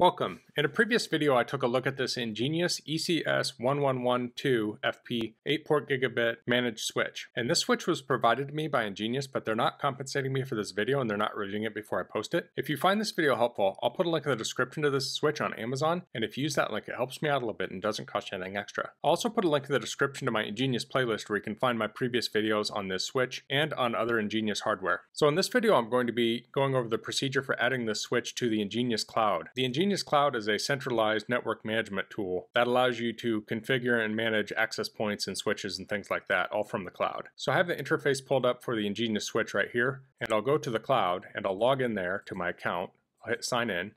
Welcome. In a previous video I took a look at this EnGenius ECS1112 FP 8-port gigabit managed switch. And this switch was provided to me by EnGenius but they're not compensating me for this video and they're not reviewing it before I post it. If you find this video helpful, I'll put a link in the description to this switch on Amazon and if you use that link it helps me out a little bit and doesn't cost you anything extra. I'll also put a link in the description to my EnGenius playlist where you can find my previous videos on this switch and on other EnGenius hardware. So in this video I'm going to be going over the procedure for adding this switch to the EnGenius cloud. The EnGenius EnGenius Cloud is a centralized network management tool that allows you to configure and manage access points and switches and things like that, all from the cloud. So I have the interface pulled up for the EnGenius switch right here, and I'll go to the cloud and I'll log in there to my account. I'll hit sign in.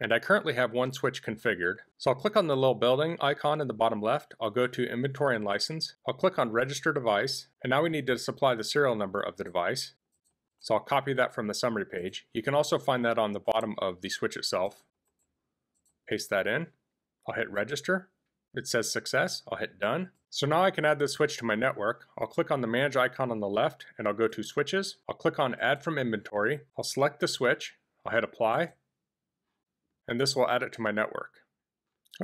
And I currently have one switch configured. So I'll click on the little building icon in the bottom left. I'll go to inventory and license. I'll click on register device. And now we need to supply the serial number of the device. So I'll copy that from the summary page. You can also find that on the bottom of the switch itself. Paste that in. I'll hit register. It says success. I'll hit done. So now I can add this switch to my network. I'll click on the manage icon on the left and I'll go to switches. I'll click on add from inventory. I'll select the switch. I'll hit apply. And this will add it to my network.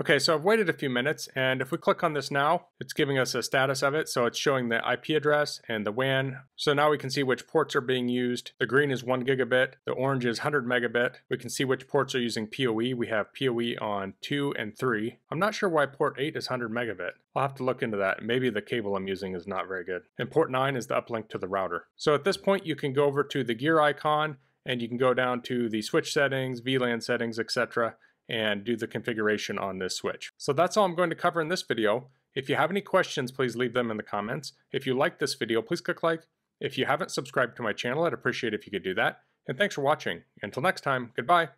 Okay, so I've waited a few minutes, and if we click on this now, it's giving us a status of it. So it's showing the IP address and the WAN. So now we can see which ports are being used. The green is 1 gigabit, the orange is 100 megabit. We can see which ports are using PoE. We have PoE on 2 and 3. I'm not sure why port 8 is 100 megabit. I'll have to look into that. Maybe the cable I'm using is not very good. And port 9 is the uplink to the router. So at this point, you can go over to the gear icon, and you can go down to the switch settings, VLAN settings, etc and do the configuration on this switch. So that's all I'm going to cover in this video. If you have any questions, please leave them in the comments. If you like this video, please click like. If you haven't subscribed to my channel, I'd appreciate if you could do that. And thanks for watching. Until next time, goodbye.